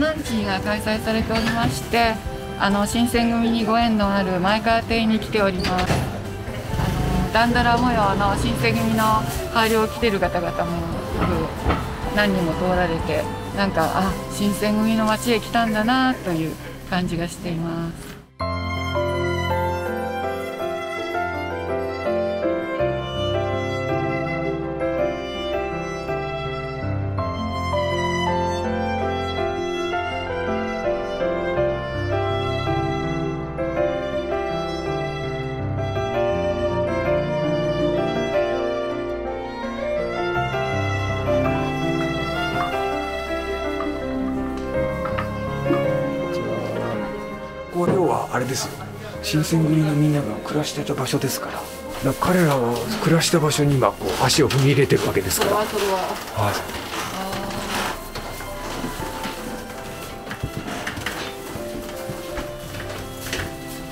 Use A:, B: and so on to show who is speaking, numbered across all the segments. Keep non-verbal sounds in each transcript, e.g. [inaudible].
A: が開催されておりましてあの新選組にご縁のある前川邸に来ております。あのだんだら模様の新選組の羽織を着てる方々も何人も通られてなんかあ新選組の街へ来たんだなという感じがしています。
B: あれですよ。新選組のみんなが暮らしてた場所ですから。だから彼らは暮らした場所に今こう足を踏み入れてるわけですから、はい、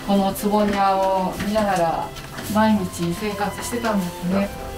A: この坪庭を見ながら毎日生活してたんですね。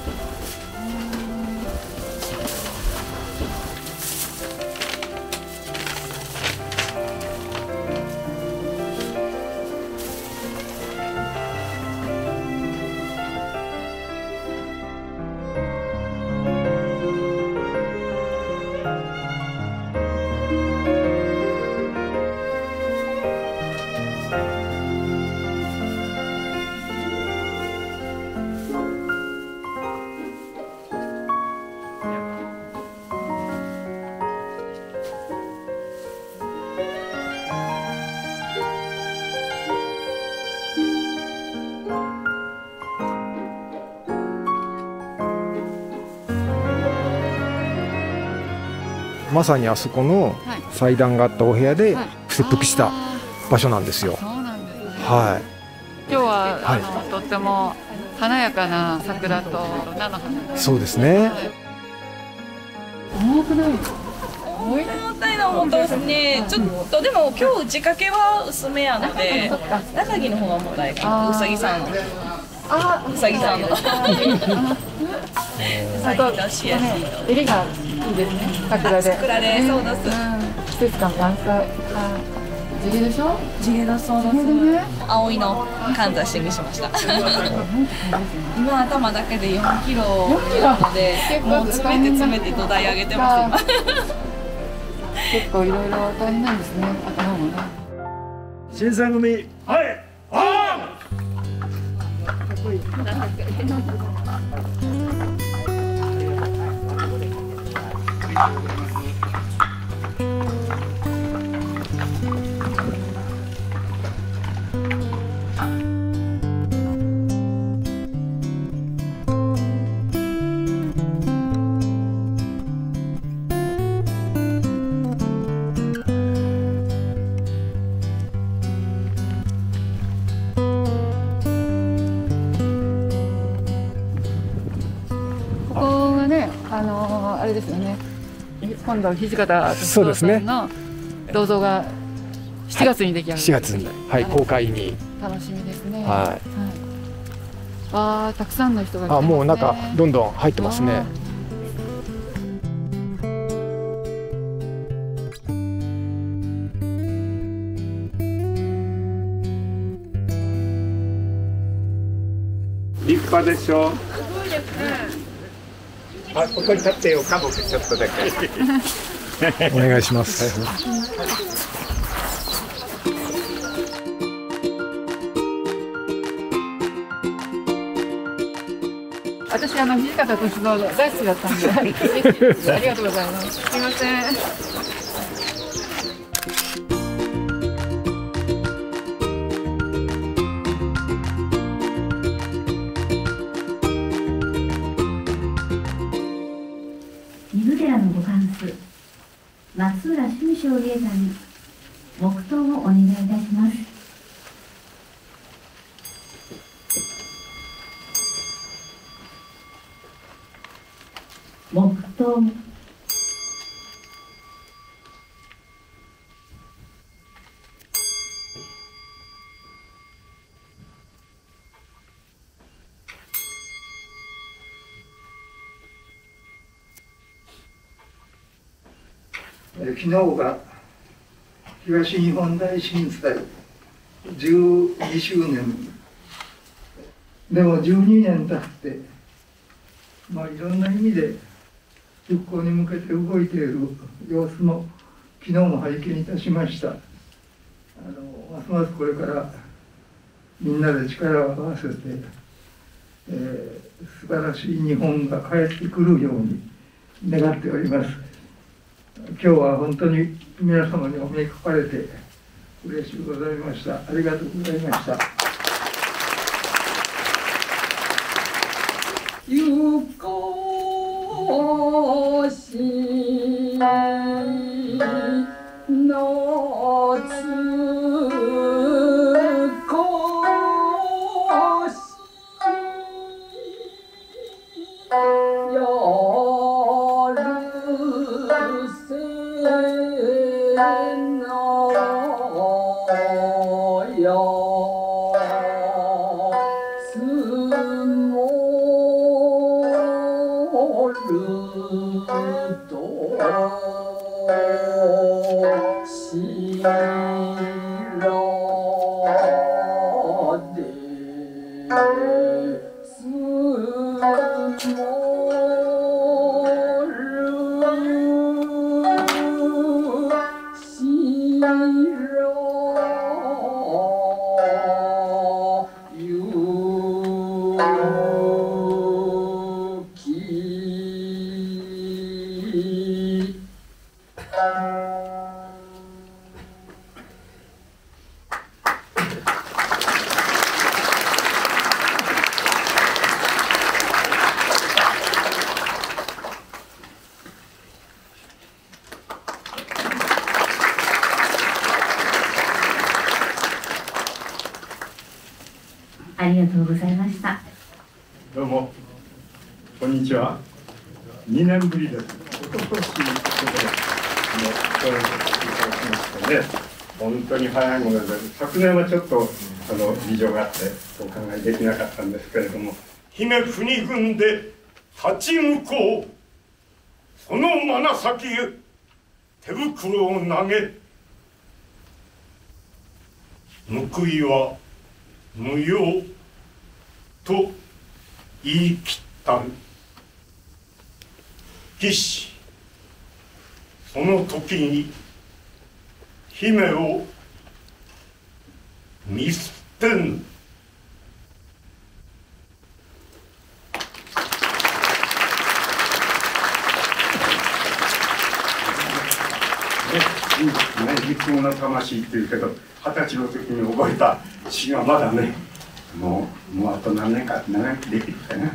B: まさにあそこの
A: はい。
B: 祭壇があったお部屋で
A: はい。
B: 切腹した
A: あ
B: 場所なんですよ。は
A: 今日は、
B: はい。
A: あのとっても華やかな桜と菜の花
B: いそうですね。
A: 重くない。重い
C: 重たいのは本当ですね。ちょっとでも今日仕掛けは薄めやので、中木の方が重たいかな。うさぎさん。の。
A: あ
C: うさぎさんの。うさぎ出しやすいの。
A: 襟がいいですね桜で。
C: 桜でそうです。
A: ん季節感満載。あ地毛でしょ？
C: 地毛だそう
A: 地毛でね
C: 葵のかんざしにしました。[laughs] 今頭だけで4キロなので、もう詰めて詰めて土台上げてます
A: 結構いろいろ大変なんですね頭もね。
D: 新選組はい
A: こ [laughs] ねあのーあれですよね。今度土方
B: そうですね。
A: さんの銅像が7月に出来上がる、
B: 7月に、はい、公開に。
A: 楽しみですね。
B: はい。
A: はい。わあたくさんの人が来てますね。
B: あもう中どんどん入ってますね。
D: 立派でしょ？あここに立ってよか僕ちょっとだけ。[laughs]
B: お願いします。
A: 私あの土方歳三大好きだったんで [laughs] ありがとうございます。すいません
E: 松浦趣味将芸座に黙祷をお願いいたします黙祷
D: えー昨日が
F: 東日本大震災12周年。でも12年経ってまあいろんな意味で復興に向けて動いている様子も昨日も拝見いたしました。あのますますこれからみんなで力を合わせて、えー、素晴らしい日本が帰ってくるように願っております。今日は本当に皆様にお目にかかれて嬉しくございました。ありがとうございました。
G: つ
E: ありがとうございました。
H: どうも、こんにちは。2年ぶりです。おととし、ここで、あの、共演させていただきましてね、本当に早いもので、昨年はちょっと、あの、事情があって、お考えできなかったんですけれども、
I: 姫国軍で立ち向こうその眼先へ手袋を投げ報いは無用と言い切ったる。騎士その時に姫を見捨てぬ
H: ね、ね、立法の魂っていうけど、二十歳の時に覚えた詩がまだね、もう、もうあと何年か長くできるかな。ね、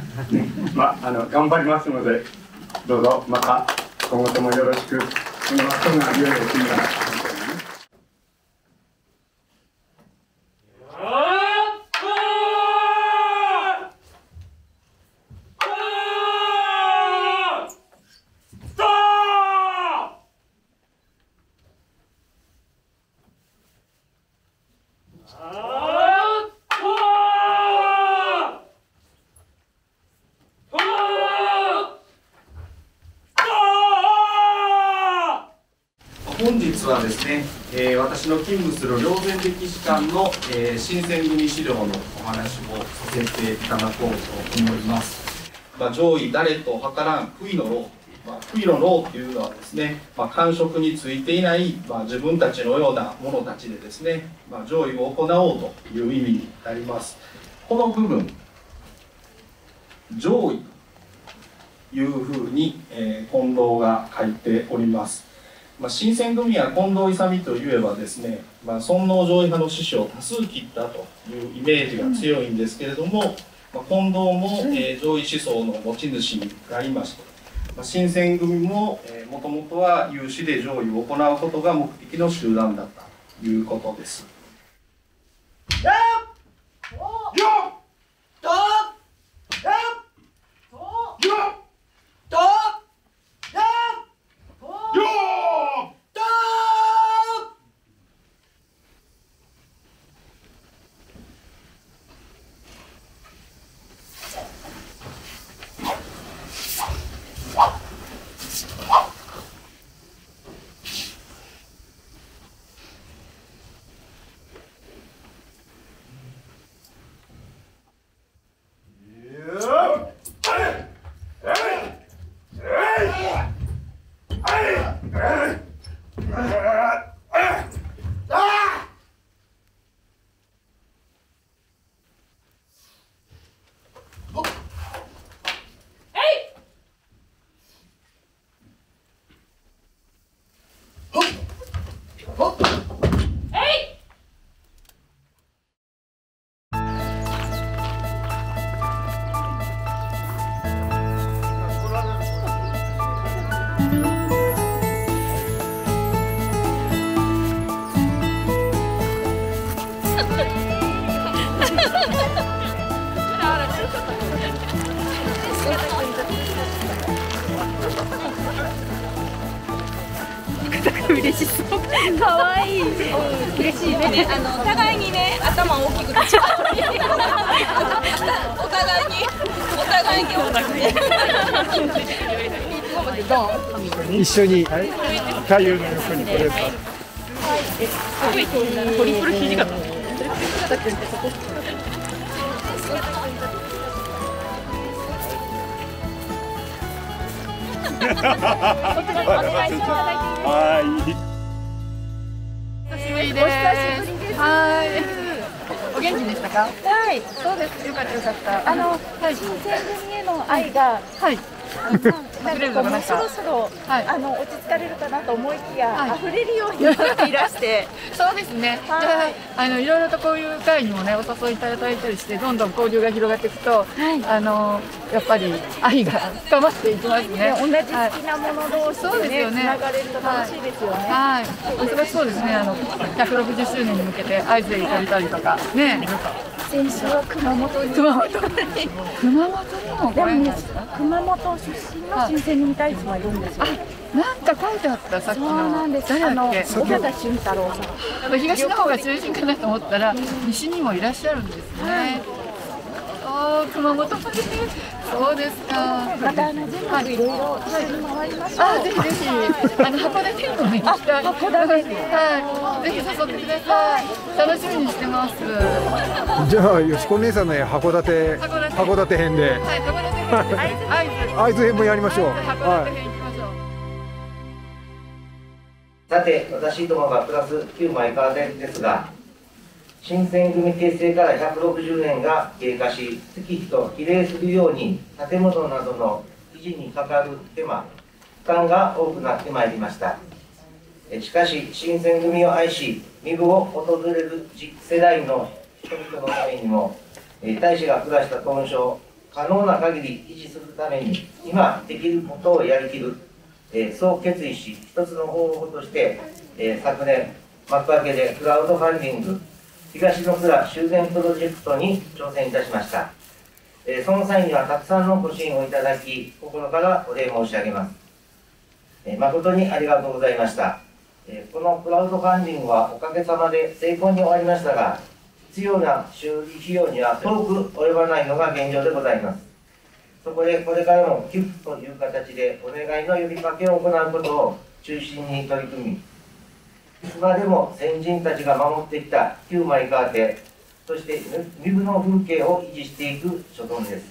H: まあ、あの、頑張りますので、どうぞまた今後ともよろしく、この後が良いお日が。
B: 本ですね、えー私の勤務する霊前歴史館の、えー新選組資料のお話をさせていただこうと思います。まあ、上位誰と計らん不意の老、まあ、不意の老というのはですね、まあ、感触についていない、まあ、自分たちのような者たちでですね、まあ、上位を行おうという意味になります。この部分、上位というふうに、えー近藤が書いております。まあ、新選組や近藤勇といえばですね、まあ、尊王攘夷派の志士を多数切ったというイメージが強いんですけれども、まあ、近藤も、えー、上位思想の持ち主になりまして、まあ、新選組ももともとは有志で上位を行うことが目的の集団だったということです。
C: 嬉しそう。可愛いい。嬉しいね。あの互いにね頭大きくて。お互いにお互いに大きく。
J: 一緒に太陽の横にこれか
C: トリプル肘が。
I: はい
A: 久しぶりです。はい。お元気でしたか？はい。そうです。よかったよかった。
K: あの、
A: はい。
K: 新選組への愛が、
A: はい。
K: な
A: るのかなんか
K: ろそろ、
A: はい
K: あの落ち着かれるかなと思いきや、
A: はい
K: 溢れるようになっていらして、[laughs]
A: そうですね。
K: はい
A: あ、あのいろいろとこういう会にもね、お誘いいただいたりして、どんどん交流が広がっていくと、あのやっぱり愛が深まっていきますね。
K: ね同じ好きなもの同士でね、
A: そうですよね。
K: がれると楽しいですよね。
A: はい。お忙しそうですね。あの160周年に向けて合図で行かれたりとかね。
K: 先週は熊本に、
A: 熊本に熊本にも
K: でもね。熊本出身の新選組大使もいるんですよ。
A: なんか書いてあったさっきの。
K: そうなんです。
A: 誰だっけ
K: 小畑俊太郎さん。
A: 東の方が中心かなと思ったら西にもいらっしゃるんですね。はいあ熊本までね。そうですか。
K: またあの全国いろいろ一緒に回りましょう。
A: あぜひぜひあの函館にもね行きたい。
K: 函館
A: はい。ぜひ誘ってください。楽しみにしてます。は
J: じゃあよしこ姉さんの函館
A: 函館
J: 編で
A: い函館編会津
J: 編もやりましょうは
A: 編行きましょう。
L: さて、私どもがプラス旧前川線ですが、新選組結成から160年が経過し、月日と比例するように建物などの維持にかかる手間、負担が多くなってまいりました。えしかし、新選組を愛し、身分を訪れる次世代の人々のためにも、え大使が下した豚書可能な限り維持するために、今できることをやりきる。えそう決意し、一つの方法として、え昨年、幕開けでクラウドファンディング、東の倉修繕プロジェクトに挑戦いたしました。えその際にはたくさんのご支援をいただき、心からお礼申し上げます。え誠にありがとうございました。えこのクラウドファンディングはおかげさまで成功に終わりましたが、必要な修理費用には遠く及ばないのが現状でございます。そこでこれからも寄付という形でお願いの呼びかけを行うことを中心に取り組み、いつまでも先人たちが守ってきた旧米川手、そして身分の風景を維持していく所存です。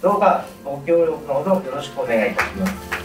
L: どうかご協力のほどよろしくお願いいたします。